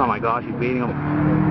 Oh my gosh, he's beating him.